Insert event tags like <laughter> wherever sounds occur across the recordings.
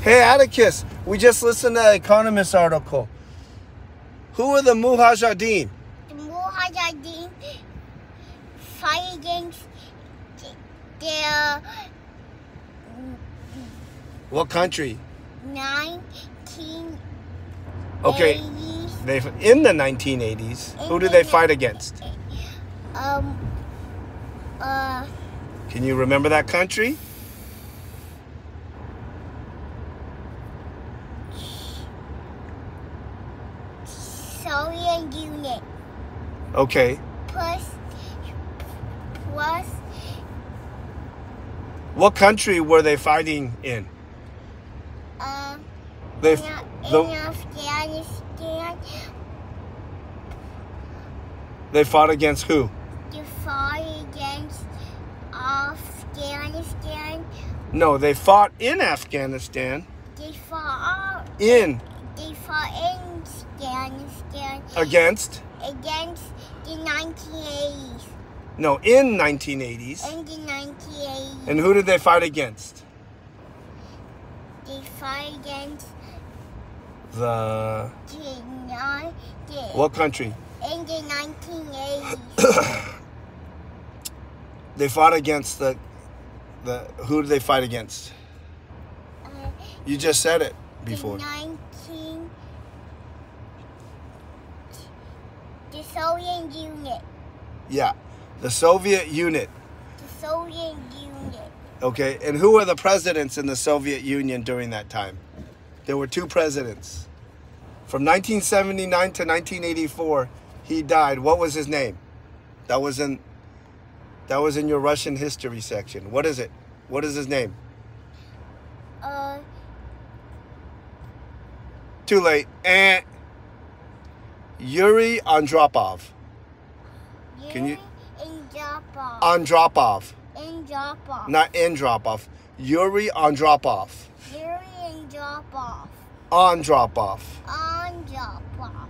Hey, Atticus, we just listened to the Economist article. Who are the Mujahideen? The Mujahideen fight against the What country? 19 Okay, they in the 1980s. Who did they fight against? Um, uh, Can you remember that country? Soviet Union Okay. plus plus What country were they fighting in? uh They in, the, in Afghanistan they fought against who? They fought against Afghanistan. No, they fought in Afghanistan. They fought In they fought in Afghanistan against against the 1980s. no in 1980s. In the 1980s, And who did they fight against? they fight against The the, what country? in the 1980s. <coughs> They fought against the the who did they fight against? uh, You just said it the before. The Soviet Union, Yeah. The Soviet unit. the Soviet Union. Okay. And who were the presidents in the Soviet Union during that time? There were two presidents. From 1979 to 1984, he died. What was his name? That was in that was in your Russian history section. What is it? What is his name? Uh, Too late. Eh. Yuri Andropov. Can you-? Andropov. in Japan. Not Andropov. Yuri Andropov. Yuri. Andropov. On Japan.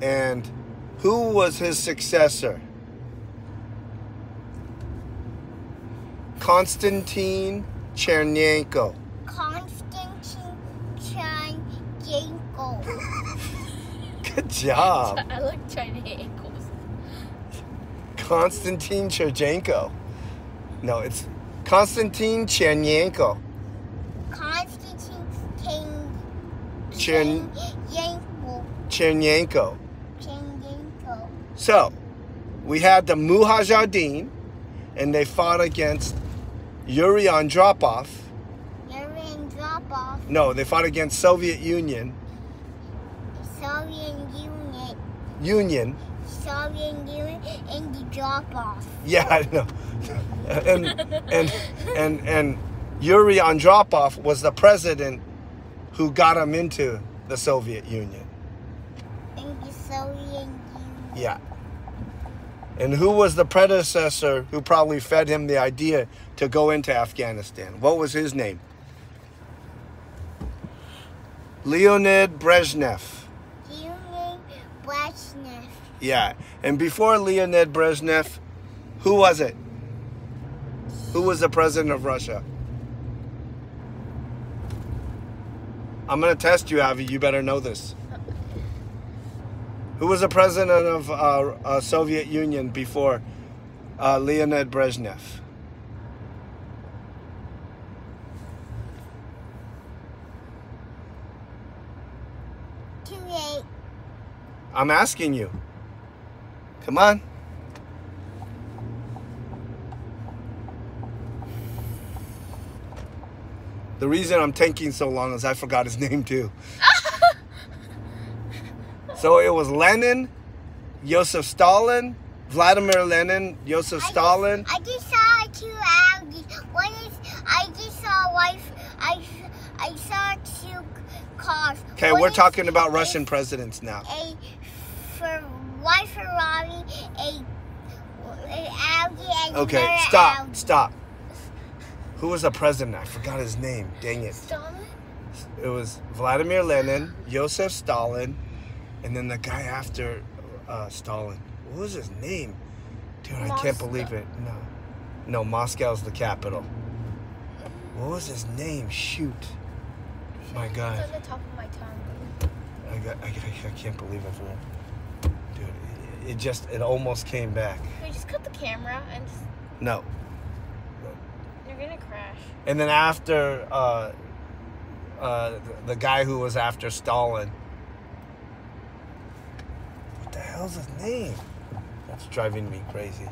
And who was his successor? Konstantin Chernenko. Konstantin Chanjenko. Good job. <laughs> I like Chinese ankles. Konstantin Chernenko. No, it's Konstantin Chernenko. Konstantin King. Chern- Chanjenko. Chernenko. Chanjenko. So, we had the Mujahideen, and they fought against Yuri Andropov. Yuri in Japan. No, they fought against Soviet Union. Soviet Union. Union. Soviet Union in the Japan. Yeah, I know. <laughs> And and and and Yuri Andropov was the president who got him into the Soviet Union. In the Soviet Union. Yeah. And who was the predecessor who probably fed him the idea to go into Afghanistan? What was his name? Leonid Brezhnev. Yeah. And before Leonid Brezhnev, who was it? Who was the president of Russia? I'm going to test you, Avi. You better know this. Who was the president of uh, uh, Soviet Union before uh, Leonid Brezhnev? Too late. I'm asking you. Come on. The reason I'm taking so long is I forgot his <laughs> name too. <laughs> so it was Lenin, Joseph Stalin, Vladimir Lenin, Joseph Stalin. I just saw two Audis. One is I just saw wife. I I saw two cars. Okay, we're is talking about Russian presidents now. A white Ferrari, a, a Audi, Okay, stop, Audi. stop. Who was the president? I forgot his name. Dang it. Stalin? It was Vladimir Lenin, Joseph Stalin, and then the guy after uh, Stalin. What was his name? Dude, I can't believe it. No. No, Moscow's the capital. What was his name? Shoot. My God. It's on the top of my tongue. I, got, I, I can't believe I forgot. Dude, it, just, it almost came back. Can we just cut the camera and just, No. you're gonna crash. And then after, uh, uh, the, the guy who was after Stalin. What the hell's his name? That's driving me crazy.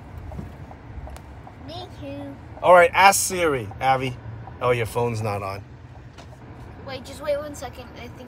Me too. All right, ask Siri, Abby. Oh, your phone's not on. Wait, just wait one second. I think.